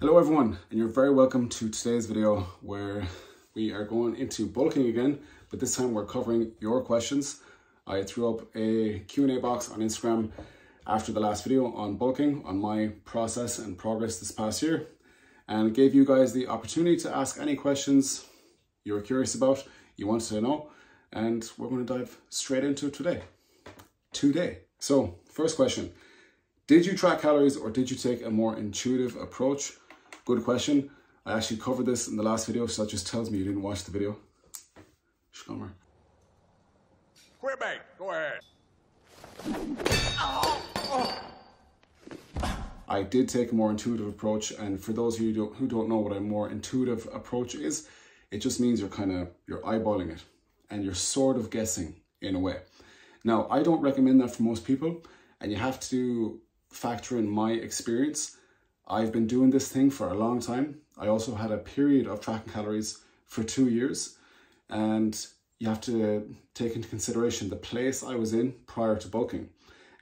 Hello everyone, and you're very welcome to today's video where we are going into bulking again, but this time we're covering your questions. I threw up a Q&A box on Instagram after the last video on bulking, on my process and progress this past year, and gave you guys the opportunity to ask any questions you were curious about, you wanted to know, and we're going to dive straight into it today. Today. So, first question. Did you track calories or did you take a more intuitive approach? Good question. I actually covered this in the last video, so that just tells me you didn't watch the video. Scummer. Quebec, go ahead. I did take a more intuitive approach, and for those of you who don't, who don't know what a more intuitive approach is, it just means you're kind of you're eyeballing it, and you're sort of guessing in a way. Now, I don't recommend that for most people, and you have to factor in my experience I've been doing this thing for a long time. I also had a period of tracking calories for two years and you have to take into consideration the place I was in prior to bulking.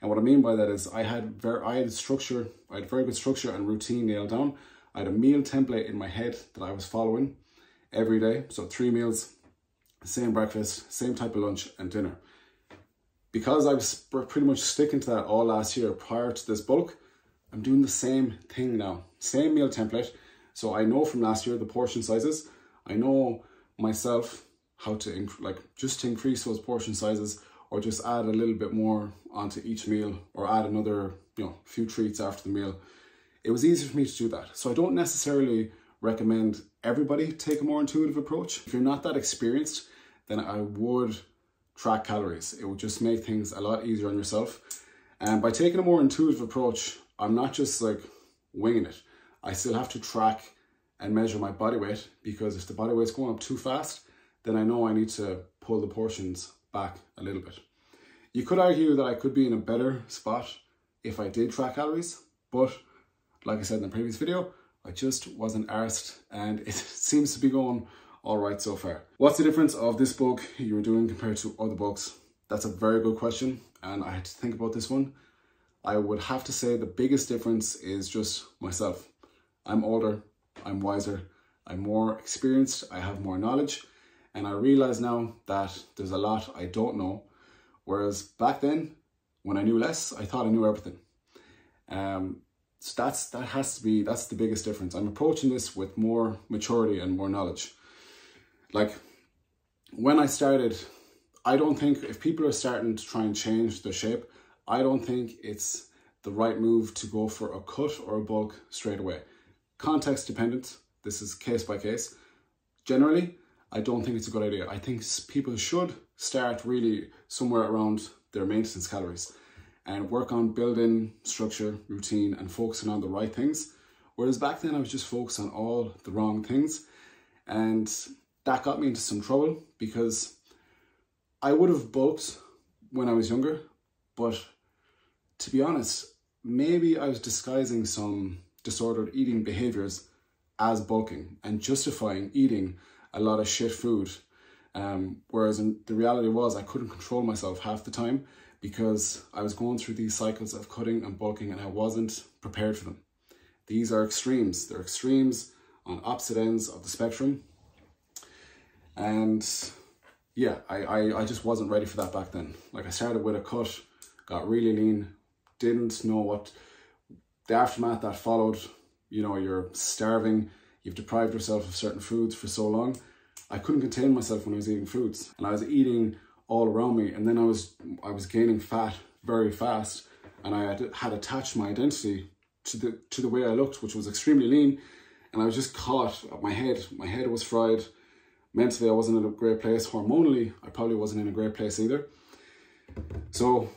And what I mean by that is I had very I had structure, I had very good structure and routine nailed down. I had a meal template in my head that I was following every day. So three meals, same breakfast, same type of lunch and dinner. Because I was pretty much sticking to that all last year prior to this bulk, I'm doing the same thing now, same meal template. So I know from last year the portion sizes. I know myself how to like just increase those portion sizes or just add a little bit more onto each meal or add another you know few treats after the meal. It was easy for me to do that. So I don't necessarily recommend everybody take a more intuitive approach. If you're not that experienced, then I would track calories. It would just make things a lot easier on yourself. And by taking a more intuitive approach, I'm not just like winging it. I still have to track and measure my body weight because if the body weight's going up too fast, then I know I need to pull the portions back a little bit. You could argue that I could be in a better spot if I did track calories, but like I said in the previous video, I just wasn't arsed and it seems to be going all right so far. What's the difference of this bulk you're doing compared to other bulks? That's a very good question and I had to think about this one I would have to say the biggest difference is just myself. I'm older, I'm wiser, I'm more experienced, I have more knowledge, and I realize now that there's a lot I don't know. Whereas back then, when I knew less, I thought I knew everything. Um, so that's that has to be that's the biggest difference. I'm approaching this with more maturity and more knowledge. Like when I started, I don't think if people are starting to try and change their shape, I don't think it's the right move to go for a cut or a bulk straight away. Context dependent, this is case by case. Generally, I don't think it's a good idea. I think people should start really somewhere around their maintenance calories and work on building structure, routine, and focusing on the right things. Whereas back then I was just focused on all the wrong things. And that got me into some trouble because I would have bulked when I was younger, but to be honest, maybe I was disguising some disordered eating behaviors as bulking and justifying eating a lot of shit food. Um, whereas the reality was I couldn't control myself half the time because I was going through these cycles of cutting and bulking and I wasn't prepared for them. These are extremes. They're extremes on opposite ends of the spectrum. And yeah, I, I, I just wasn't ready for that back then. Like I started with a cut, got really lean, didn't know what the aftermath that followed, you know, you're starving, you've deprived yourself of certain foods for so long. I couldn't contain myself when I was eating foods and I was eating all around me and then I was I was gaining fat very fast and I had, had attached my identity to the to the way I looked which was extremely lean and I was just caught at my head my head was fried. Mentally I wasn't in a great place. Hormonally I probably wasn't in a great place either. So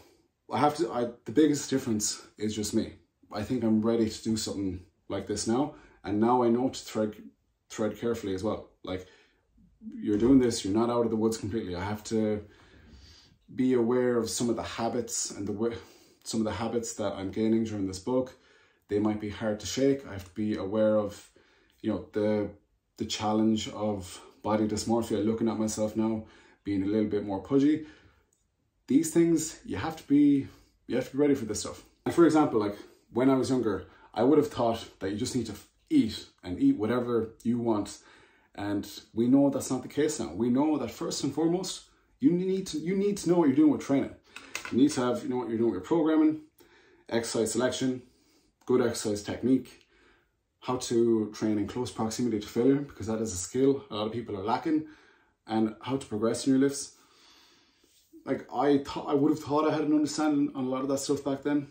I have to, I, the biggest difference is just me. I think I'm ready to do something like this now. And now I know to thread, thread carefully as well. Like you're doing this, you're not out of the woods completely. I have to be aware of some of the habits and the some of the habits that I'm gaining during this bulk. They might be hard to shake. I have to be aware of, you know, the the challenge of body dysmorphia, looking at myself now, being a little bit more pudgy these things you have to be you have to be ready for this stuff. And for example, like when I was younger, I would have thought that you just need to eat and eat whatever you want. And we know that's not the case now. We know that first and foremost, you need to you need to know what you're doing with training. You need to have you know what you're doing with your programming, exercise selection, good exercise technique, how to train in close proximity to failure because that is a skill a lot of people are lacking, and how to progress in your lifts. Like I thought, I would have thought I had an understanding on a lot of that stuff back then.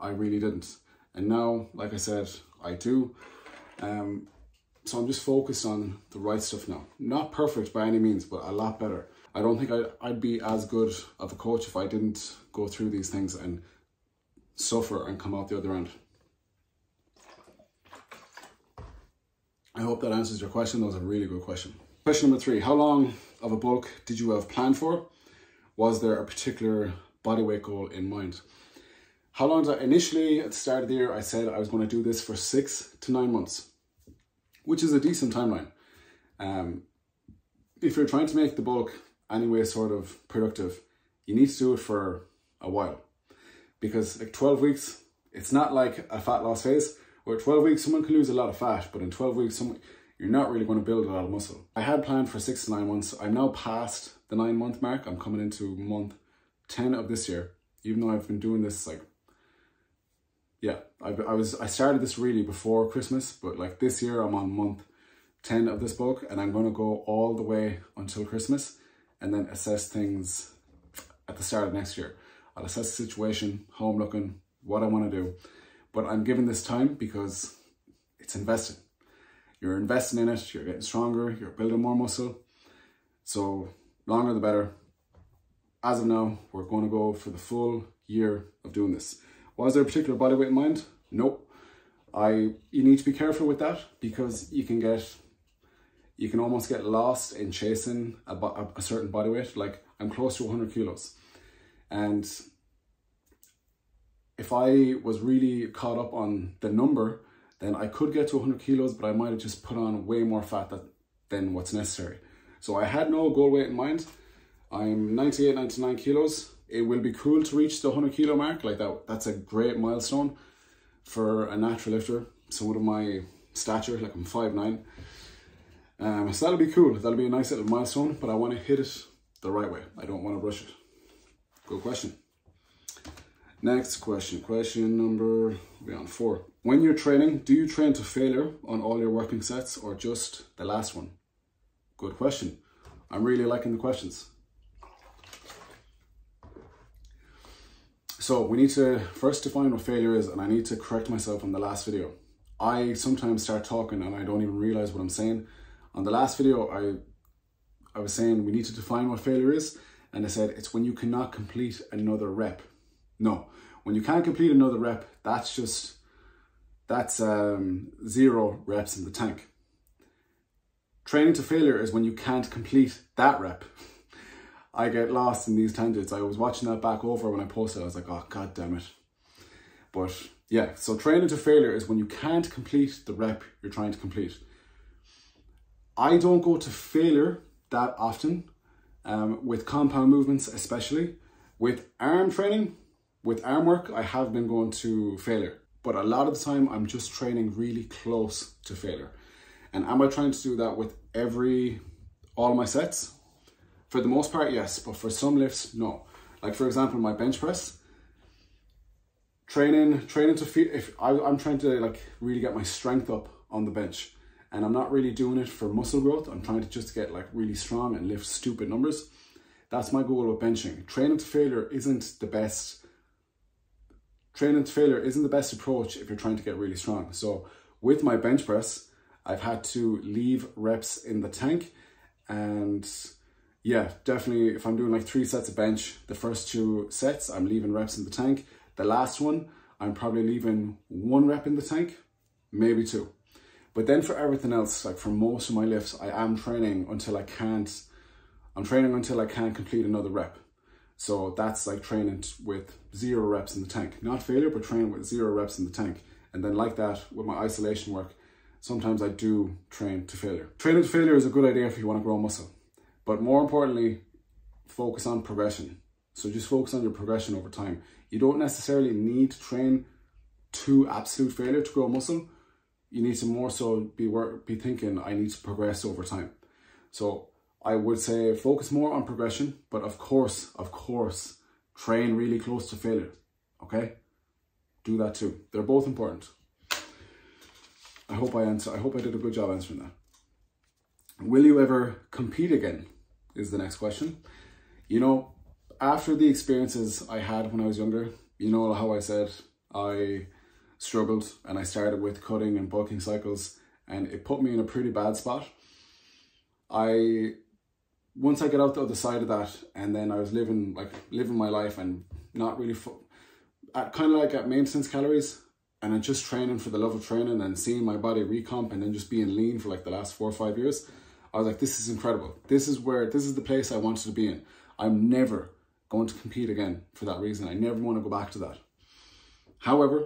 I really didn't, and now, like I said, I do. Um, so I'm just focused on the right stuff now. Not perfect by any means, but a lot better. I don't think I, I'd be as good of a coach if I didn't go through these things and suffer and come out the other end. I hope that answers your question. That was a really good question. Question number three, how long of a bulk did you have planned for? Was there a particular body weight goal in mind? How long did I, initially at the start of the year, I said I was going to do this for six to nine months, which is a decent timeline. Um, if you're trying to make the bulk anyway sort of productive, you need to do it for a while because like 12 weeks, it's not like a fat loss phase where 12 weeks, someone can lose a lot of fat, but in 12 weeks, someone, you're not really going to build a lot of muscle. I had planned for six to nine months. I'm now past the nine month mark. I'm coming into month 10 of this year, even though I've been doing this like, yeah, I, I was, I started this really before Christmas, but like this year I'm on month 10 of this bulk and I'm going to go all the way until Christmas and then assess things at the start of next year. I'll assess the situation, how I'm looking, what I want to do. But I'm giving this time because it's invested. You're investing in it, you're getting stronger, you're building more muscle. So longer the better. As of now, we're going to go for the full year of doing this. Was there a particular body weight in mind? Nope. I you need to be careful with that because you can get you can almost get lost in chasing a, a certain body weight. Like I'm close to 100 kilos. And if I was really caught up on the number, then I could get to 100 kilos, but I might have just put on way more fat that, than what's necessary. So I had no goal weight in mind. I'm 98, 99 kilos. It will be cool to reach the 100 kilo mark. Like that, that's a great milestone for a natural lifter. Someone of my stature, like I'm 5'9". Um, so that'll be cool. That'll be a nice little milestone, but I want to hit it the right way. I don't want to rush it. Good question. Next question, question number on four. When you're training, do you train to failure on all your working sets or just the last one? Good question. I'm really liking the questions. So we need to first define what failure is and I need to correct myself on the last video. I sometimes start talking and I don't even realize what I'm saying. On the last video, I, I was saying we need to define what failure is and I said it's when you cannot complete another rep no, when you can't complete another rep, that's just, that's um, zero reps in the tank. Training to failure is when you can't complete that rep. I get lost in these tangents. I was watching that back over when I posted. I was like, oh, god damn it. But yeah, so training to failure is when you can't complete the rep you're trying to complete. I don't go to failure that often um, with compound movements, especially. With arm training, with arm work, I have been going to failure, but a lot of the time I'm just training really close to failure. And am I trying to do that with every, all my sets? For the most part, yes, but for some lifts, no. Like for example, my bench press, training, training to feel, if I, I'm trying to like really get my strength up on the bench and I'm not really doing it for muscle growth. I'm trying to just get like really strong and lift stupid numbers. That's my goal with benching. Training to failure isn't the best training to failure isn't the best approach if you're trying to get really strong. So with my bench press, I've had to leave reps in the tank and yeah, definitely if I'm doing like three sets of bench, the first two sets, I'm leaving reps in the tank. The last one, I'm probably leaving one rep in the tank, maybe two. But then for everything else, like for most of my lifts, I am training until I can't, I'm training until I can't complete another rep. So that's like training with zero reps in the tank. Not failure, but training with zero reps in the tank. And then like that with my isolation work, sometimes I do train to failure. Training to failure is a good idea if you want to grow muscle. But more importantly, focus on progression. So just focus on your progression over time. You don't necessarily need to train to absolute failure to grow muscle. you need to more so be work, be thinking I need to progress over time. So I would say focus more on progression, but of course, of course, train really close to failure. Okay, do that too. They're both important. I hope I answer. I hope I did a good job answering that. Will you ever compete again? Is the next question. You know, after the experiences I had when I was younger, you know how I said I struggled and I started with cutting and bulking cycles and it put me in a pretty bad spot. I once I get out the other side of that and then I was living like living my life and not really at kind of like at maintenance calories and then just training for the love of training and seeing my body recomp and then just being lean for like the last four or five years. I was like, this is incredible. This is where, this is the place I wanted to be in. I'm never going to compete again for that reason. I never want to go back to that. However,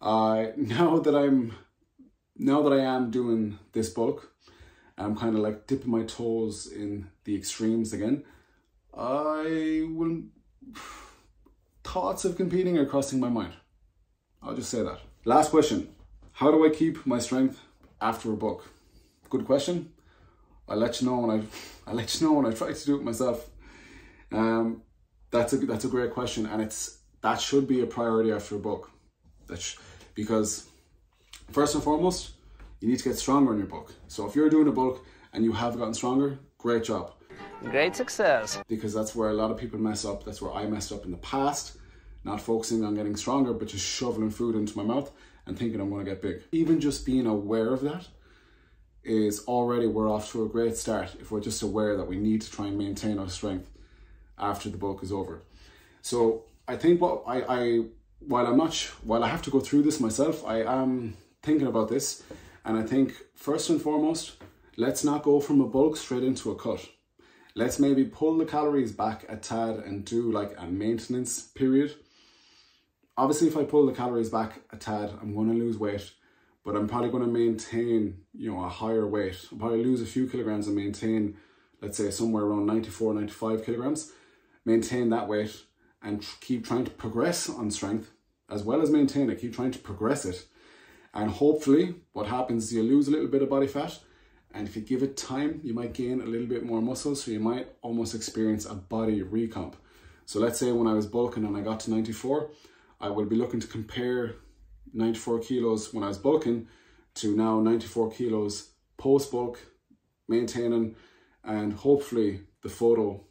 uh, now that I'm, now that I am doing this bulk, I'm kind of like dipping my toes in the extremes again. I will, thoughts of competing are crossing my mind. I'll just say that. Last question. How do I keep my strength after a bulk? Good question. I'll let you know when I I'll let you know when I try to do it myself. Um, that's a that's a great question, and it's that should be a priority after a bulk. That's because first and foremost, you need to get stronger in your bulk. So if you're doing a bulk and you have gotten stronger, great job. Great success. Because that's where a lot of people mess up. That's where I messed up in the past not focusing on getting stronger, but just shoveling food into my mouth and thinking I'm going to get big. Even just being aware of that is already we're off to a great start if we're just aware that we need to try and maintain our strength after the bulk is over. So I think what I, I while I'm not while I have to go through this myself, I am thinking about this and I think first and foremost, let's not go from a bulk straight into a cut. Let's maybe pull the calories back a tad and do like a maintenance period obviously if I pull the calories back a tad, I'm going to lose weight, but I'm probably going to maintain, you know, a higher weight. I'll probably lose a few kilograms and maintain, let's say somewhere around 94, 95 kilograms, maintain that weight and keep trying to progress on strength as well as maintain it, keep trying to progress it. And hopefully what happens is you lose a little bit of body fat and if you give it time, you might gain a little bit more muscle. So you might almost experience a body recomp. So let's say when I was bulking and I got to 94, I will be looking to compare 94 kilos when I was bulking to now 94 kilos post bulk, maintaining, and hopefully the photo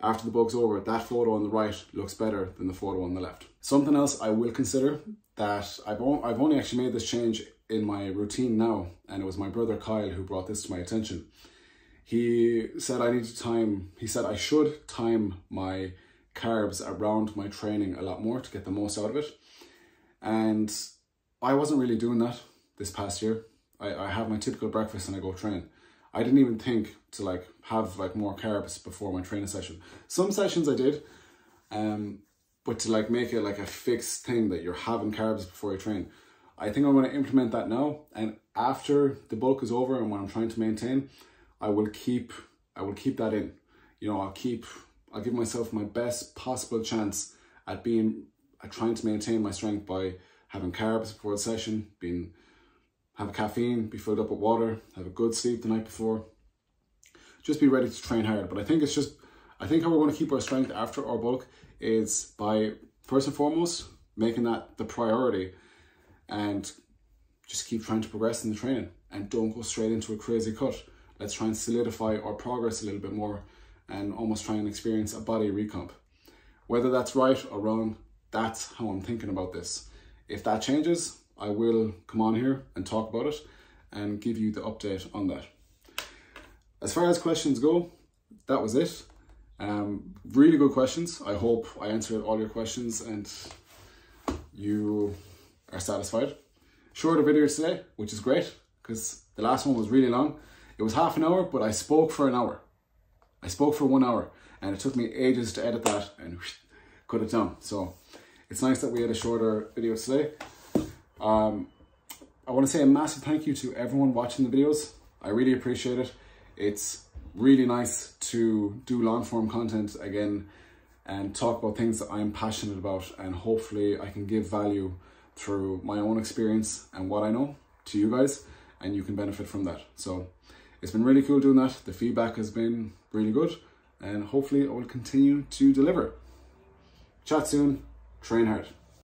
after the bulk's over, that photo on the right looks better than the photo on the left. Something else I will consider that I've, I've only actually made this change in my routine now, and it was my brother Kyle who brought this to my attention. He said I need to time, he said I should time my carbs around my training a lot more to get the most out of it. And I wasn't really doing that this past year. I, I have my typical breakfast and I go train. I didn't even think to like have like more carbs before my training session. Some sessions I did, um, but to like make it like a fixed thing that you're having carbs before you train. I think I'm going to implement that now. And after the bulk is over and when I'm trying to maintain, I will keep I will keep that in. You know, I'll keep I'll give myself my best possible chance at being at trying to maintain my strength by having carbs before the session, being have a caffeine, be filled up with water, have a good sleep the night before. Just be ready to train hard. But I think it's just I think how we're going to keep our strength after our bulk is by first and foremost making that the priority and just keep trying to progress in the training and don't go straight into a crazy cut. Let's try and solidify our progress a little bit more and almost try and experience a body recomp. Whether that's right or wrong, that's how I'm thinking about this. If that changes, I will come on here and talk about it and give you the update on that. As far as questions go, that was it. Um, really good questions. I hope I answered all your questions and you are satisfied. Shorter video today, which is great because the last one was really long. It was half an hour, but I spoke for an hour. I spoke for one hour and it took me ages to edit that and cut it down. So it's nice that we had a shorter video today. Um, I want to say a massive thank you to everyone watching the videos. I really appreciate it. It's really nice to do long form content again and talk about things that I'm passionate about and hopefully I can give value through my own experience and what I know to you guys, and you can benefit from that. So it's been really cool doing that. The feedback has been really good, and hopefully, I will continue to deliver. Chat soon, train hard.